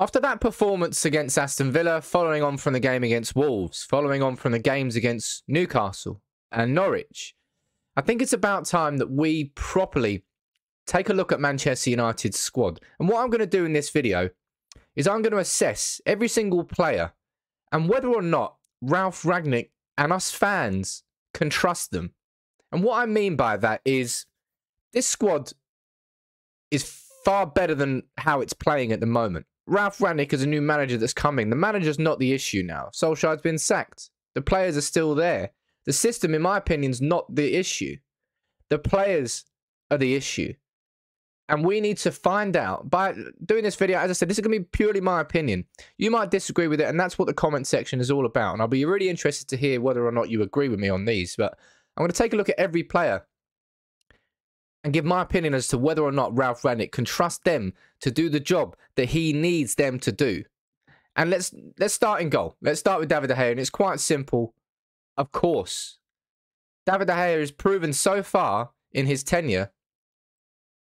After that performance against Aston Villa, following on from the game against Wolves, following on from the games against Newcastle and Norwich, I think it's about time that we properly take a look at Manchester United's squad. And what I'm going to do in this video is I'm going to assess every single player and whether or not Ralf Rangnick and us fans can trust them. And what I mean by that is this squad is far better than how it's playing at the moment. Ralf Rangnick is a new manager that's coming. The manager's not the issue now. Solskjaer's been sacked. The players are still there. The system, in my opinion, is not the issue. The players are the issue. And we need to find out by doing this video. As I said, this is going to be purely my opinion. You might disagree with it, and that's what the comment section is all about. And I'll be really interested to hear whether or not you agree with me on these. But I'm going to take a look at every player and give my opinion as to whether or not Ralf Rangnick can trust them to do the job that he needs them to do. And let's let's start in goal. Let's start with David De Gea, and it's quite simple. Of course, David De Gea has proven so far in his tenure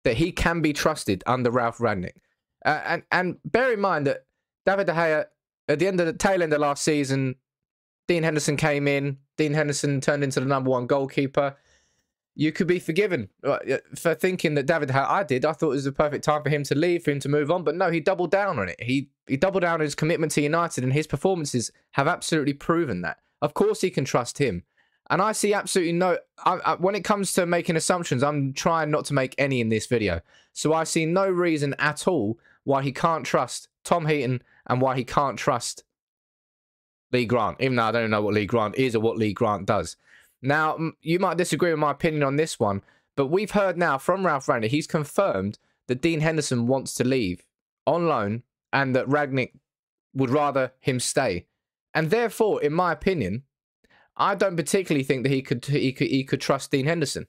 that he can be trusted under Ralf Rangnick. Uh, and and bear in mind that David De Gea, at the end of the tail end of last season, Dean Henderson came in. Dean Henderson turned into the number one goalkeeper you could be forgiven uh, for thinking that David how I did. I thought it was the perfect time for him to leave, for him to move on, but no, he doubled down on it. He he doubled down on his commitment to United, and his performances have absolutely proven that. Of course, he can trust him, and I see absolutely no. I, I, when it comes to making assumptions, I'm trying not to make any in this video. So I see no reason at all why he can't trust Tom Heaton and why he can't trust Lee Grant, even though I don't know what Lee Grant is or what Lee Grant does. Now, you might disagree with my opinion on this one, but we've heard now from Ralf Rangnick, he's confirmed that Dean Henderson wants to leave on loan and that Rangnick would rather him stay. And therefore, in my opinion, I don't particularly think that he could he could he could trust Dean Henderson.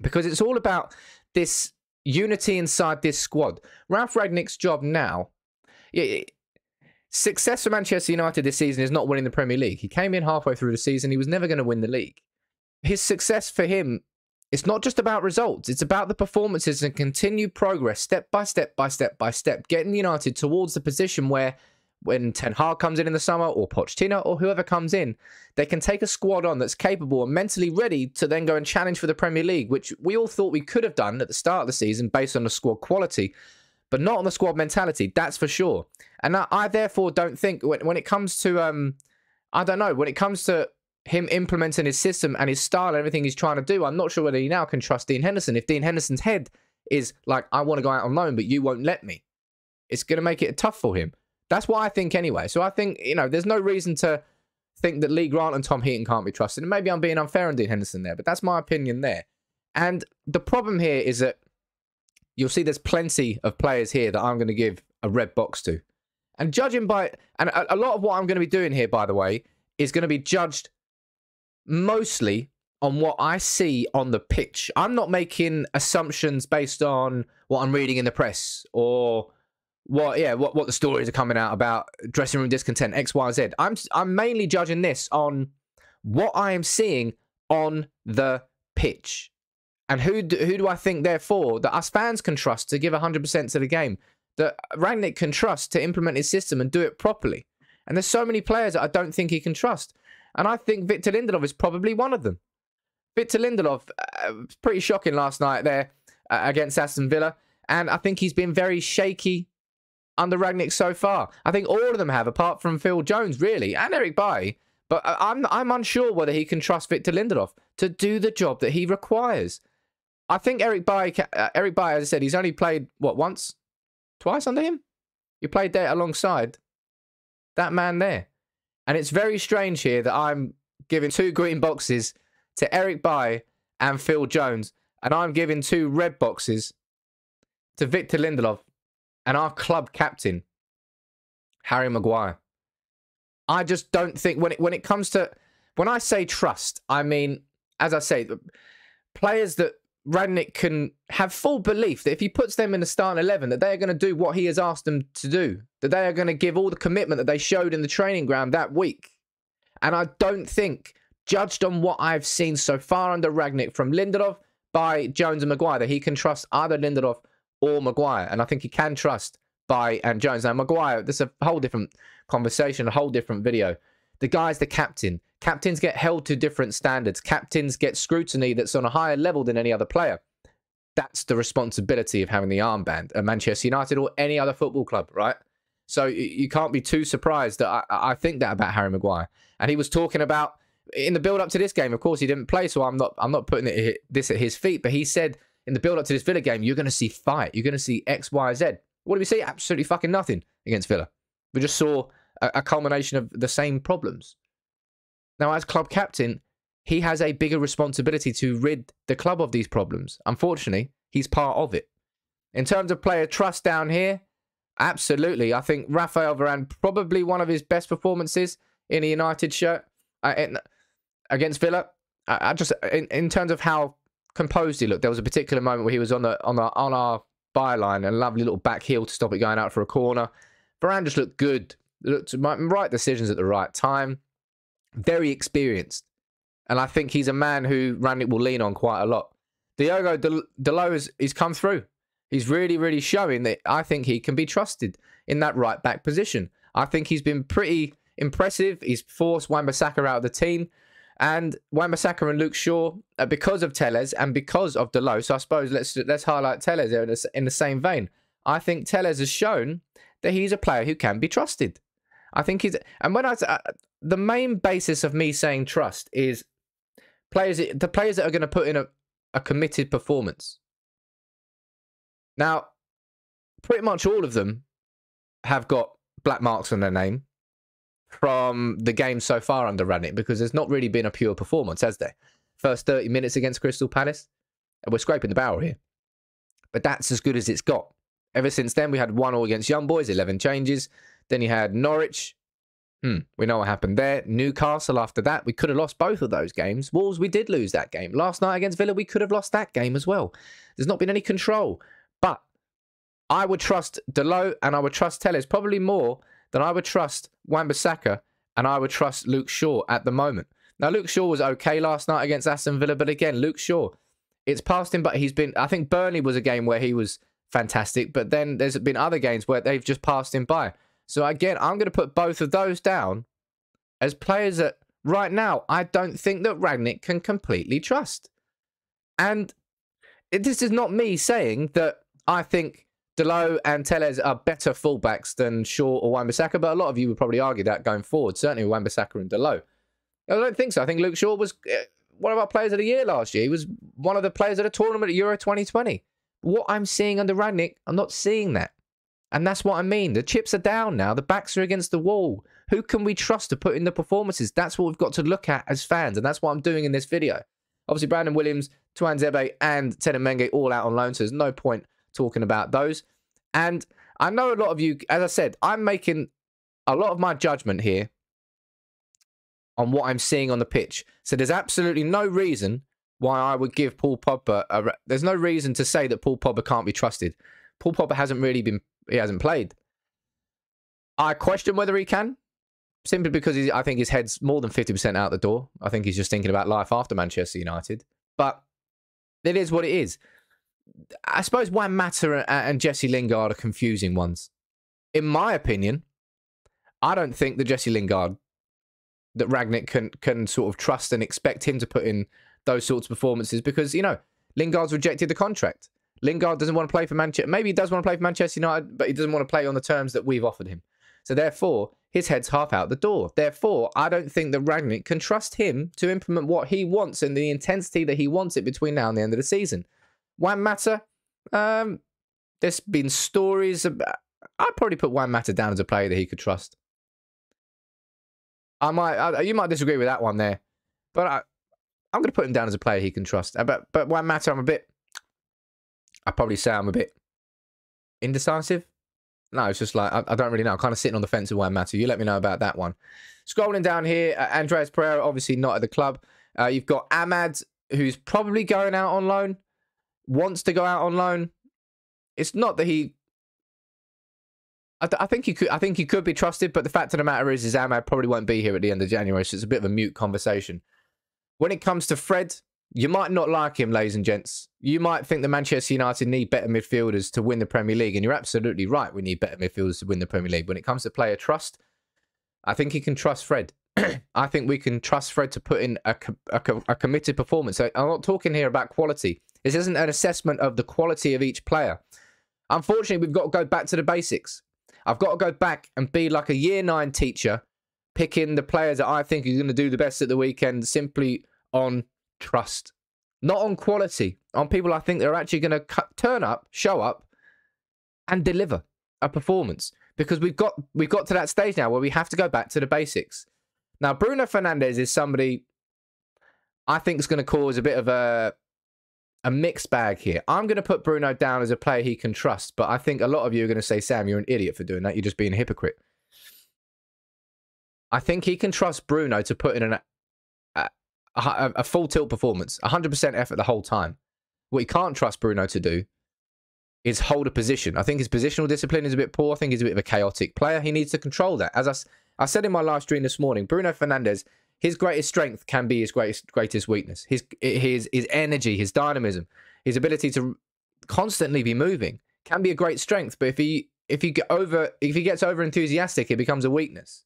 Because it's all about this unity inside this squad. Ralf Rangnick's job now, Success for Manchester United this season is not winning the Premier League. He came in halfway through the season. He was never going to win the league. His success for him, it's not just about results. It's about the performances and continued progress, step by step by step by step, getting United towards the position where when Ten Hag comes in in the summer or Pochettino or whoever comes in, they can take a squad on that's capable and mentally ready to then go and challenge for the Premier League, which we all thought we could have done at the start of the season based on the squad quality but not on the squad mentality. That's for sure. And I, I therefore don't think when, when it comes to um, I don't know when it comes to him implementing his system and his style and everything he's trying to do. I'm not sure whether he now can trust Dean Henderson. If Dean Henderson's head is like, I want to go out on loan, but you won't let me, it's going to make it tough for him. That's what I think anyway. So I think, you know, there's no reason to think that Lee Grant and Tom Heaton can't be trusted. And maybe I'm being unfair on Dean Henderson there, but that's my opinion there. And the problem here is that you'll see there's plenty of players here that I'm going to give a red box to. And judging by, and a, lot of what I'm going to be doing here, by the way, is going to be judged mostly on what I see on the pitch. I'm not making assumptions based on what I'm reading in the press or what yeah what, what the stories are coming out about dressing room discontent X Y Z. I'm I'm mainly judging this on what I am seeing on the pitch. And who do, who do I think, therefore, that us fans can trust to give 100% to the game? That Rangnick can trust to implement his system and do it properly. And there's so many players that I don't think he can trust. And I think Victor Lindelof is probably one of them. Victor Lindelof, uh, pretty shocking last night there uh, against Aston Villa. And I think he's been very shaky under Rangnick so far. I think all of them have, apart from Phil Jones, really, and Eric Bailly. But I'm I'm unsure whether he can trust Victor Lindelof to do the job that he requires. I think Eric Bailly, uh, Eric Bailly, as I said, he's only played what once, twice under him. He played there alongside that man there, and it's very strange here that I'm giving two green boxes to Eric Bailly and Phil Jones, and I'm giving two red boxes to Victor Lindelof and our club captain Harry Maguire. I just don't think when it when it comes to when I say trust, I mean as I say, players that Rangnick can have full belief that if he puts them in the starting 11, that they are going to do what he has asked them to do, that they are going to give all the commitment that they showed in the training ground that week. And I don't think, judged on what I've seen so far under Rangnick from Lindelof Bailly Jones and Maguire, that he can trust either Lindelof or Maguire. And I think he can trust Bailly and Jones. Now Maguire, is a whole different conversation, a whole different video. The guy's the captain. Captains get held to different standards. Captains get scrutiny that's on a higher level than any other player. That's the responsibility of having the armband at Manchester United or any other football club, right? So you can't be too surprised that I, I think that about Harry Maguire. And he was talking about in the build up to this game. Of course, he didn't play, so I'm not I'm not putting it, this at his feet. But he said in the build up to this Villa game, you're going to see fight. You're going to see X, Y, Z. What did we see? Absolutely fucking nothing against Villa. We just saw a, a culmination of the same problems. Now, as club captain, he has a bigger responsibility to rid the club of these problems. Unfortunately, he's part of it. In terms of player trust down here, absolutely. I think Rafael Varane probably one of his best performances in a United shirt uh, in, against Villa. I, I just in, in terms of how composed he looked. There was a particular moment where he was on the on the on our byline, a lovely little back heel to stop it going out for a corner. Varane just looked good. Looked right decisions at the right time. Very experienced, and I think he's a man who Rangnick will lean on quite a lot. Diogo Dalot has he's come through. He's really, really showing that I think he can be trusted in that right back position. I think he's been pretty impressive. He's forced Wan-Bissaka out of the team. And Wan-Bissaka and Luke Shaw, uh, because of Telles and because of Dalot, so I suppose let's let's highlight Telles in, the, in the same vein. I think Telles has shown that he's a player who can be trusted. I think he's, and when I, uh, the main basis of me saying trust is players, the players that are going to put in a, a committed performance. Now, pretty much all of them have got black marks on their name from the game so far under Rangnick because there's not really been a pure performance, has there? First 30 minutes against Crystal Palace, and we're scraping the barrel here. But that's as good as it's got. Ever since then, we had one all against Young Boys, 11 changes. Then you had Norwich. Hmm, we know what happened there. Newcastle after that. We could have lost both of those games. Wolves, we did lose that game. Last night against Villa, we could have lost that game as well. There's not been any control. But I would trust Dalot and I would trust Telles probably more than I would trust Wan-Bissaka and I would trust Luke Shaw at the moment. Now, Luke Shaw was okay last night against Aston Villa, but again, Luke Shaw, it's past him, but he's been. I think Burnley was a game where he was fantastic, but then there's been other games where they've just passed him by. So again, I'm going to put both of those down as players that right now I don't think that Rangnick can completely trust. And this is not me saying that I think Dalot and Telles are better fullbacks than Shaw or Wan-Bissaka, but a lot of you would probably argue that going forward, certainly Wan-Bissaka and Dalot. I don't think so. I think Luke Shaw was eh, one of our players of the year last year. He was one of the players at the tournament at Euro 2020. What I'm seeing under Rangnick, I'm not seeing that. And that's what I mean. The chips are down now. The backs are against the wall. Who can we trust to put in the performances? That's what we've got to look at as fans. And that's what I'm doing in this video. Obviously, Brandon Williams, Tuanzebe, and Teden Mengi all out on loan. So there's no point talking about those. And I know a lot of you, as I said, I'm making a lot of my judgment here on what I'm seeing on the pitch. So there's absolutely no reason why I would give Paul Pogba a, there's no reason to say that Paul Pogba can't be trusted. Paul Pogba hasn't really been he hasn't played. I question whether he can simply because I think his head's more than 50% out the door. I think he's just thinking about life after Manchester United. But it is what it is. I suppose Juan Mata and Jesse Lingard are confusing ones. In my opinion, I don't think that Jesse Lingard, that Rangnick can can sort of trust and expect him to put in those sorts of performances because you know Lingard's rejected the contract. Lingard doesn't want to play for Manchester. Maybe he does want to play for Manchester United, but he doesn't want to play on the terms that we've offered him. So therefore, his head's half out the door. Therefore, I don't think that Rangnick can trust him to implement what he wants and the intensity that he wants it between now and the end of the season. Juan Mata, um, there's been stories about. I'd probably put Juan Mata down as a player that he could trust. I might, I, you might disagree with that one there, but I, I'm going to put him down as a player he can trust. Uh, but but Juan Mata, I'm a bit. I probably say I'm a bit indecisive. No, it's just like I, I don't really know. I'm kind of sitting on the fence with Juan Mata. You let me know about that one. Scrolling down here, uh, Andreas Pereira obviously not at the club. Uh, you've got Amad, who's probably going out on loan wants to go out on loan. It's not that he. I, th- I think he could. I think he could be trusted, but the fact of the matter is, is Amad probably won't be here at the end of January, so it's a bit of a mute conversation. When it comes to Fred, You might not like him, ladies and gents. You might think that Manchester United need better midfielders to win the Premier League, and you're absolutely right. We need better midfielders to win the Premier League. When it comes to player trust, I think he can trust Fred. I think we can trust Fred to put in a, a, a committed performance. So I'm not talking here about quality. This isn't an assessment of the quality of each player. Unfortunately, we've got to go back to the basics. I've got to go back and be like a year nine teacher, picking the players that I think are going to do the best at the weekend simply on trust, not on quality, on people I think they're actually going to turn up, show up, and deliver a performance. Because we've got we've got to that stage now where we have to go back to the basics. Now, Bruno Fernandes is somebody I think is going to cause a bit of a a mixed bag here. I'm going to put Bruno down as a player he can trust, but I think a lot of you are going to say, Sam, you're an idiot for doing that. You're just being a hypocrite. I think he can trust Bruno to put in an, a, a full tilt performance, 100% effort the whole time. What he can't trust Bruno to do is hold a position. I think his positional discipline is a bit poor. I think he's a bit of a chaotic player. He needs to control that. As I, I said in my live stream this morning, Bruno Fernandes, his greatest strength can be his greatest greatest weakness. His his his energy, his dynamism, his ability to constantly be moving can be a great strength. But if he if he get over if he gets over enthusiastic, it becomes a weakness.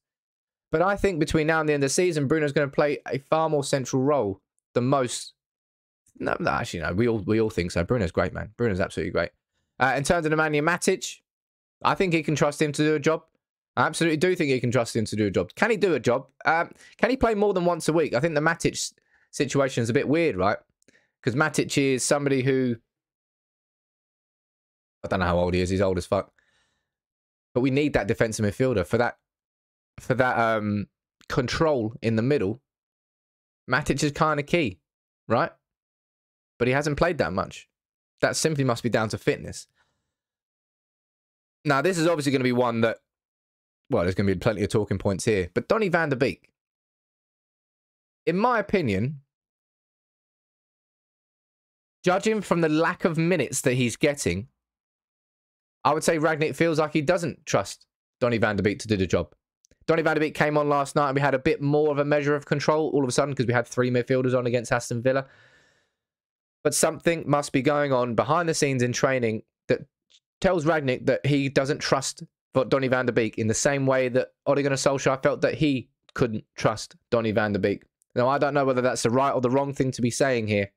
But I think between now and the end of the season, Bruno's going to play a far more central role than most. No, no, actually, no. We all we all think so. Bruno's great, man. Bruno's absolutely great. Uh, in terms of Nemanja Matic, I think he can trust him to do a job. I absolutely do think he can trust him to do a job. Can he do a job? Um, can he play more than once a week? I think the Matic situation is a bit weird, right? Because Matic is somebody who I don't know how old he is. He's old as fuck. But we need that defensive midfielder for that for that um, control in the middle. Matic is kind of key, right? But he hasn't played that much. That simply must be down to fitness. Now, this is obviously going to be one that well, there's going to be plenty of talking points here. But Donny van de Beek, in my opinion, judging from the lack of minutes that he's getting, I would say Rangnick feels like he doesn't trust Donny van de Beek to do the job. Donny van de Beek came on last night and we had a bit more of a measure of control all of a sudden because we had three midfielders on against Aston Villa. But something must be going on behind the scenes in training that tells Rangnick that he doesn't trust Donny van de Beek in the same way that Ole Gunnar Solskjaer felt that he couldn't trust Donny van de Beek. Now, I don't know whether that's the right or the wrong thing to be saying here.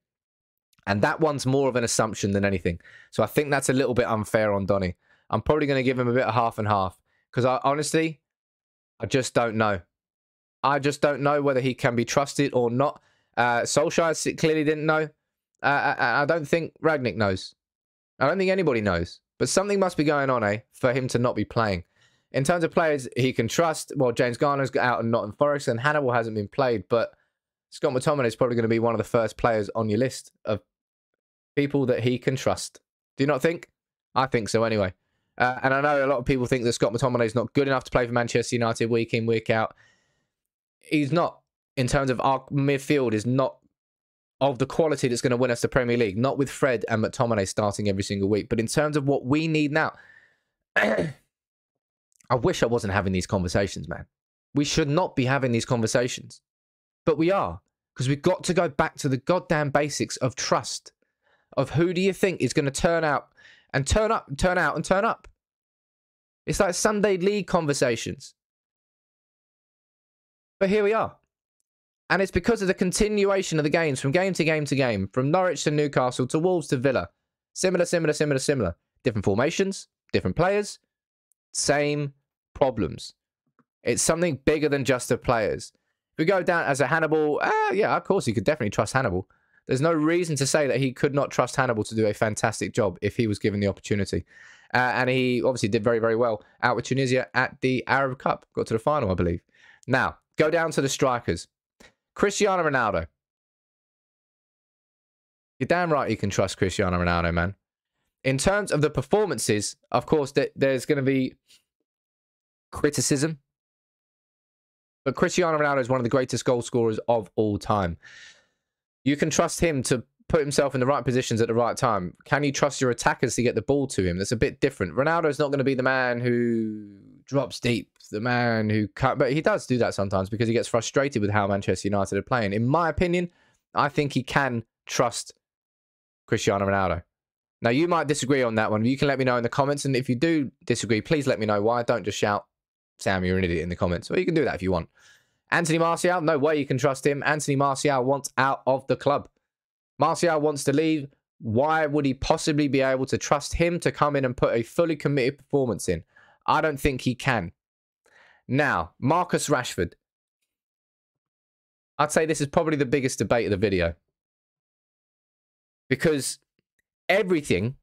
And that one's more of an assumption than anything. So I think that's a little bit unfair on Donny. I'm probably going to give him a bit of half and half. Because I honestly, I just don't know. I just don't know whether he can be trusted or not. Uh, Solskjaer clearly didn't know. Uh, I, I don't think Rangnick knows. I don't think anybody knows. But something must be going on, eh, for him to not be playing. In terms of players he can trust, well, James Garner's got out and not in Forest, and Hannibal hasn't been played, but Scott McTominay is probably going to be one of the first players on your list of people that he can trust. Do you not think? I think so anyway. Uh, and I know a lot of people think that Scott McTominay is not good enough to play for Manchester United week in, week out. He's not, in terms of our midfield, is not of the quality that's going to win us the Premier League, not with Fred and McTominay starting every single week, but in terms of what we need now. I wish I wasn't having these conversations, man. We should not be having these conversations, but we are because we've got to go back to the goddamn basics of trust. Of who do you think is going to turn out and turn up, and turn out and turn up? It's like Sunday league conversations. But here we are. And it's because of the continuation of the games from game to game to game, from Norwich to Newcastle to Wolves to Villa. Similar, similar, similar, similar. Different formations, different players, same problems. It's something bigger than just the players. If we go down as a Hannibal, uh, yeah, of course, you could definitely trust Hannibal. There's no reason to say that he could not trust Hannibal to do a fantastic job if he was given the opportunity. Uh, and he obviously did very, very well out with Tunisia at the Arab Cup. Got to the final, I believe. Now, go down to the strikers. Cristiano Ronaldo. You're damn right you can trust Cristiano Ronaldo, man. In terms of the performances, of course, there's going to be criticism. But Cristiano Ronaldo is one of the greatest goal scorers of all time. You can trust him to put himself in the right positions at the right time. Can you trust your attackers to get the ball to him? That's a bit different. Ronaldo's not going to be the man who drops deep, the man who cut, but he does do that sometimes because he gets frustrated with how Manchester United are playing. In my opinion, I think he can trust Cristiano Ronaldo. Now, you might disagree on that one. You can let me know in the comments. And if you do disagree, please let me know why. Don't just shout, Sam, you're an idiot in the comments. Well, you can do that if you want. Anthony Martial, no way you can trust him. Anthony Martial wants out of the club. Martial wants to leave. Why would he possibly be able to trust him to come in and put a fully committed performance in? I don't think he can. Now, Marcus Rashford. I'd say this is probably the biggest debate of the video. Because everything,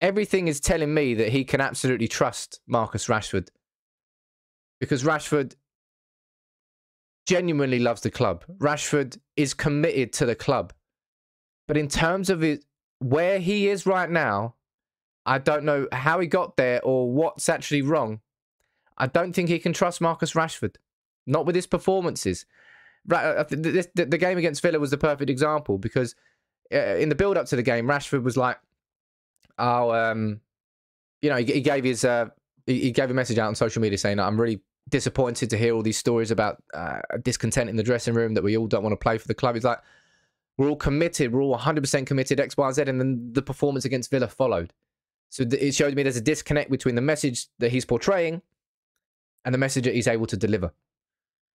everything is telling me that he can absolutely trust Marcus Rashford. Because Rashford genuinely loves the club. Rashford is committed to the club. But in terms of where he is right now, I don't know how he got there or what's actually wrong. I don't think he can trust Marcus Rashford. Not with his performances. Uh, the game against Villa was the perfect example because uh, in the build up to the game, Rashford was like, "Oh, um, you know, he, gave his uh, he, gave a message out on social media saying, "I'm really disappointed to hear all these stories about uh, discontent in the dressing room that we all don't want to play for the club." He's like, "We're all committed. We're all 100 percent committed. X, Y, Z, And then the performance against Villa followed. So it showed me there's a disconnect between the message that he's portraying and the message that he's able to deliver.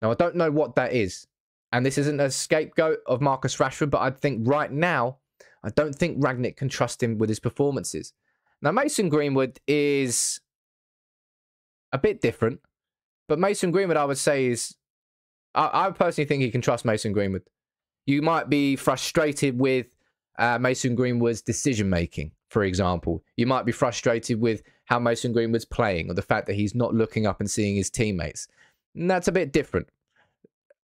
Now I don't know what that is. And this isn't a scapegoat of Marcus Rashford, but I think right now, I don't think Rangnick can trust him with his performances. Now, Mason Greenwood is a bit different, but Mason Greenwood, I would say, is. I, I personally think you can trust Mason Greenwood. You might be frustrated with uh, Mason Greenwood's decision making, for example. You might be frustrated with how Mason Greenwood's playing or the fact that he's not looking up and seeing his teammates. And that's a bit different.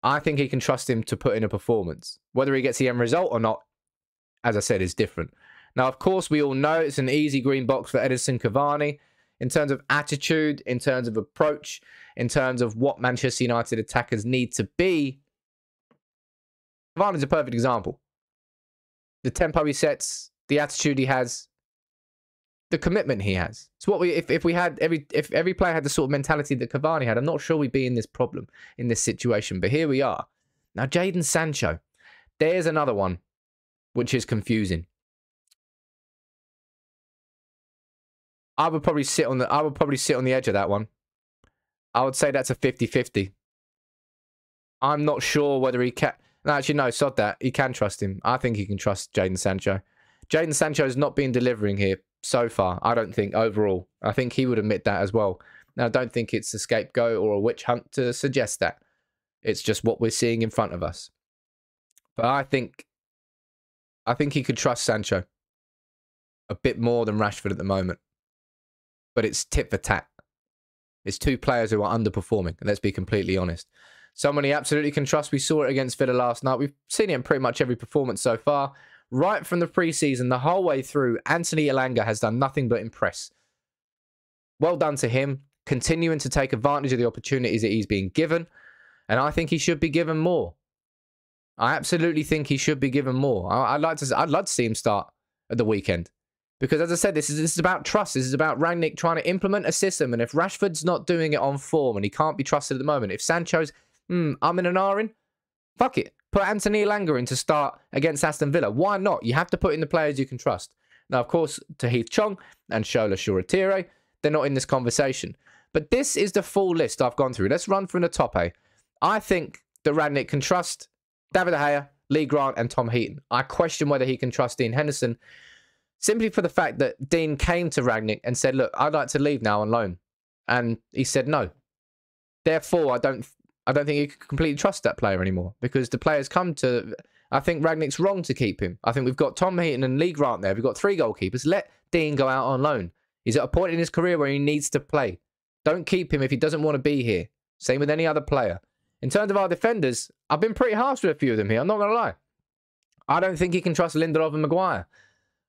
I think he can trust him to put in a performance. Whether he gets the end result or not, as I said, is different. Now, of course, we all know it's an easy green box for Edinson Cavani in terms of attitude, in terms of approach, in terms of what Manchester United attackers need to be. Cavani's a perfect example. The tempo he sets, the attitude he has, the commitment he has. It's what we if, if we had every if every player had the sort of mentality that Cavani had, I'm not sure we'd be in this problem in this situation. But here we are. Now Jadon Sancho, there's another one which is confusing. I would probably sit on the I would probably sit on the edge of that one. I would say that's a 50-50. I'm not sure whether he can no, actually no, sod that. He can trust him. I think he can trust Jadon Sancho. Jadon Sancho has not been delivering here so far. I don't think overall. I think he would admit that as well. Now, I don't think it's a scapegoat or a witch hunt to suggest that. It's just what we're seeing in front of us. But I think, I think he could trust Sancho a bit more than Rashford at the moment. But it's tit for tat. It's two players who are underperforming, and let's be completely honest. Someone he absolutely can trust. We saw it against Villa last night. We've seen it in pretty much every performance so far right from the preseason, the whole way through, Anthony Elanga has done nothing but impress. Well done to him, continuing to take advantage of the opportunities that he's being given. And I think he should be given more. I absolutely think he should be given more. I, would like to. I'd love to see him start at the weekend, because as I said, this is this is about trust. This is about Rangnick trying to implement a system. And if Rashford's not doing it on form and he can't be trusted at the moment, if Sancho's, hmm, I'm in an R in, fuck it. Put Anthony Elanga in to start against Aston Villa. Why not? You have to put in the players you can trust. Now, of course, Tahith Chong and Shola Shoretire, they're not in this conversation. But this is the full list I've gone through. Let's run from the top, eh? I think that Rangnick can trust David De Gea, Lee Grant, and Tom Heaton. I question whether he can trust Dean Henderson simply for the fact that Dean came to Rangnick and said, Look, I'd like to leave now on loan. And he said no. Therefore, I don't I don't think you can completely trust that player anymore because the players come to. I think Rangnick's wrong to keep him. I think we've got Tom Heaton and Lee Grant there. We've got three goalkeepers. Let Dean go out on loan. He's at a point in his career where he needs to play. Don't keep him if he doesn't want to be here. Same with any other player. In terms of our defenders, I've been pretty harsh with a few of them here. I'm not going to lie. I don't think he can trust Lindelof and Maguire.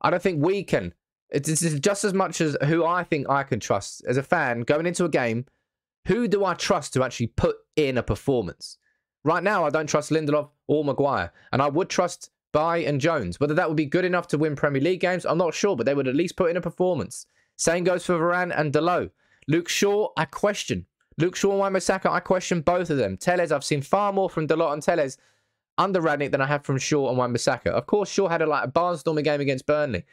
I don't think we can. It's just as much as who I think I can trust as a fan going into a game who do I trust to actually put in a performance? Right now, I don't trust Lindelof or Maguire, and I would trust Bailly and Jones. Whether that would be good enough to win Premier League games, I'm not sure, but they would at least put in a performance. Same goes for Varane and Dalot. Luke Shaw, I question. Luke Shaw and Wan-Bissaka, I question both of them. Telles, I've seen far more from Dalot and Telles. Under Rangnick than I have from Shaw and Wan-Bissaka. Of course, Shaw had a like a barnstorming game against Burnley.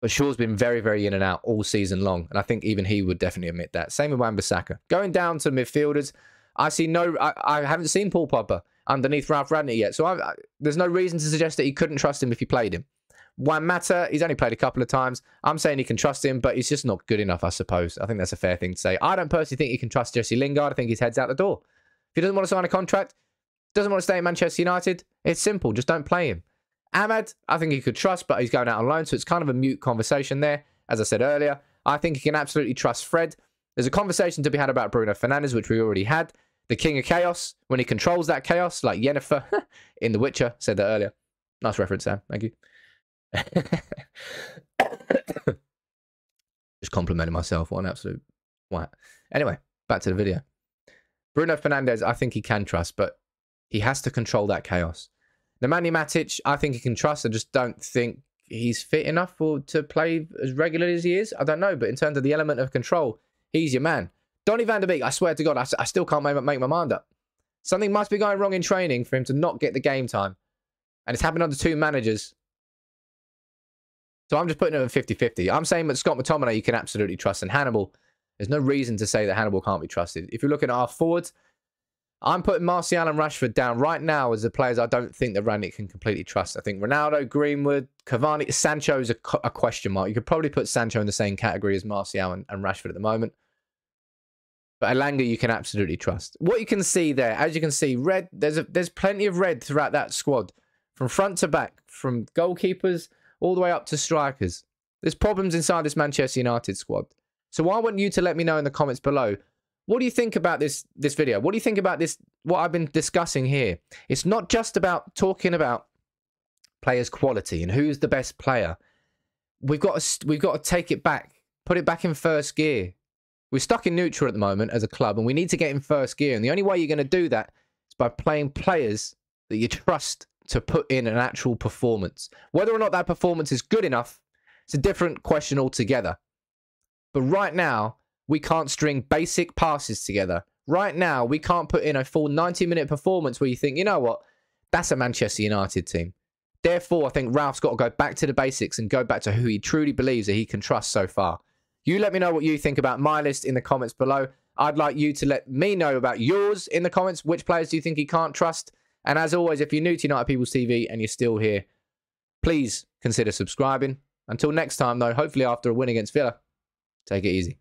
But Shaw's been very, very in and out all season long. And I think even he would definitely admit that. Same with Wan-Bissaka. Going down to midfielders, I see no, I, I haven't seen Paul Pogba underneath Ralf Rangnick yet. So I, I, there's no reason to suggest that he couldn't trust him if he played him. Juan Mata, he's only played a couple of times. I'm saying he can trust him, but he's just not good enough, I suppose. I think that's a fair thing to say. I don't personally think he can trust Jesse Lingard. I think his head's out the door. If he doesn't want to sign a contract, doesn't want to stay at Manchester United, it's simple. Just don't play him. Amad, I think he could trust, but he's going out on loan, so it's kind of a mute conversation there. As I said earlier, I think he can absolutely trust Fred. There's a conversation to be had about Bruno Fernandes, which we already had. The King of Chaos, when he controls that chaos, like Yennefer in The Witcher, said that earlier. Nice reference, Sam. Thank you. Just complimenting myself. What an absolute what. Anyway, back to the video. Bruno Fernandes, I think he can trust, but he has to control that chaos. Nemanja Matic, I think he can trust. I just don't think he's fit enough for to play as regularly as he is. I don't know, but in terms of the element of control, he's your man. Donny van de Beek, I swear to God, I, I still can't make, make my mind up. Something must be going wrong in training for him to not get the game time. And it's happened under two managers so I'm just putting it at 50 50. I'm saying that Scott McTominay you can absolutely trust, and Hannibal, there's no reason to say that Hannibal can't be trusted. If you're looking at our forwards, I'm putting Martial and Rashford down right now as the players I don't think that Rangnick can completely trust. I think Ronaldo, Greenwood, Cavani, Sancho is a, a, question mark. You could probably put Sancho in the same category as Martial and, and Rashford at the moment. But Elanga, you can absolutely trust. What you can see there, as you can see, red. There's a, there's plenty of red throughout that squad, from front to back, from goalkeepers all the way up to strikers. There's problems inside this Manchester United squad. So I want you to let me know in the comments below. What do you think about this this video? What do you think about this what I've been discussing here? It's not just about talking about players quality and who's the best player. We've got to we've got to take it back. Put it back in first gear. We're stuck in neutral at the moment as a club and we need to get in first gear and the only way you're going to do that is by playing players that you trust to put in an actual performance. Whether or not that performance is good enough, it's a different question altogether. But right now, we can't string basic passes together. Right now, we can't put in a full 90 minute performance where you think, you know what, that's a Manchester United team. Therefore, I think Ralf's got to go back to the basics and go back to who he truly believes that he can trust so far. You let me know what you think about my list in the comments below. I'd like you to let me know about yours in the comments. Which players do you think he can't trust? And as always, if you're new to United People's TV and you're still here, please consider subscribing. Until next time, though, hopefully after a win against Villa, take it easy.